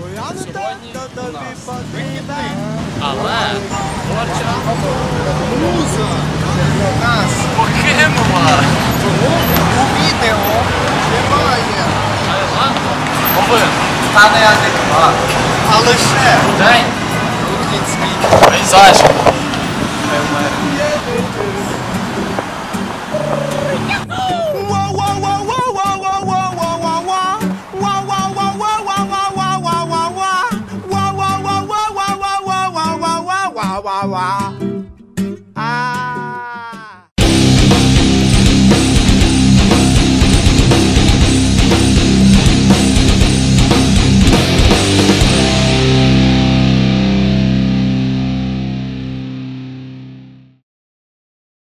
Сьогодні у нас вихідний, але творча Муза нас покинула тому у відео немає. Новин. Стане не адекват. А лише День український пейзажів. 哇哇